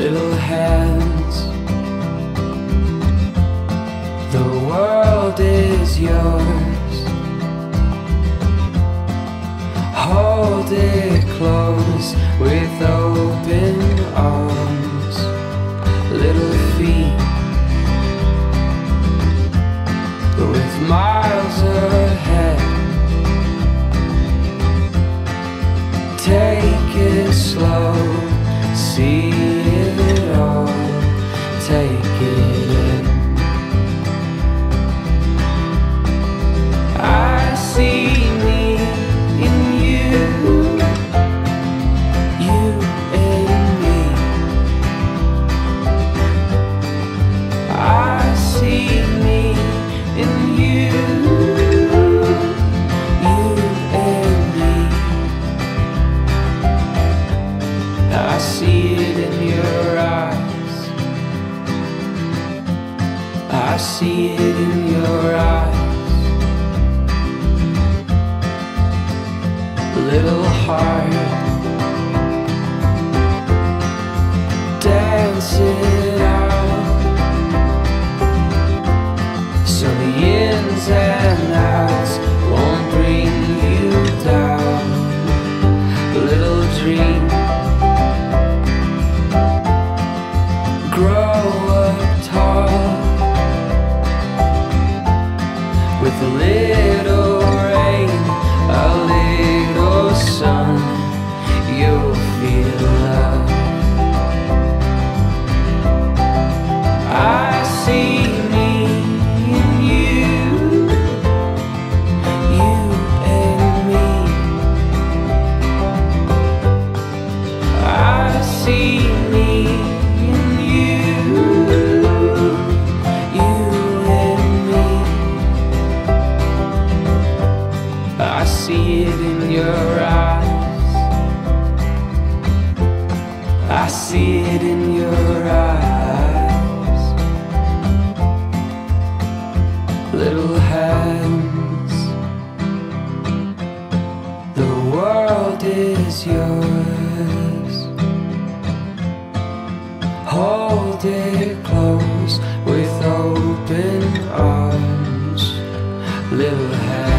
little hands. The world is yours. Hold it close with open arms. Little feet with miles ahead. Take it slow, see see it in your eyes. I see it in your eyes. Little heart me in you, you and me. I see it in your eyes. I see it in your eyes. Little hands, the world is yours. Hold it close with open arms, little hand.